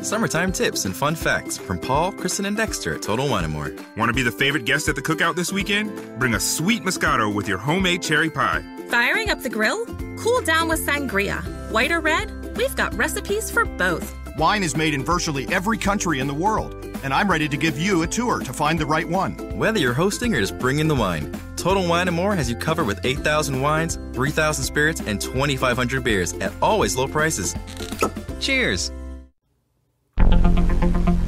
Summertime tips and fun facts from Paul, Kristen, and Dexter at Total Wine & More. Want to be the favorite guest at the cookout this weekend? Bring a sweet Moscato with your homemade cherry pie. Firing up the grill? Cool down with sangria. White or red? We've got recipes for both. Wine is made in virtually every country in the world, and I'm ready to give you a tour to find the right one. Whether you're hosting or just bringing the wine, Total Wine & More has you covered with 8,000 wines, 3,000 spirits, and 2,500 beers at always low prices. Cheers!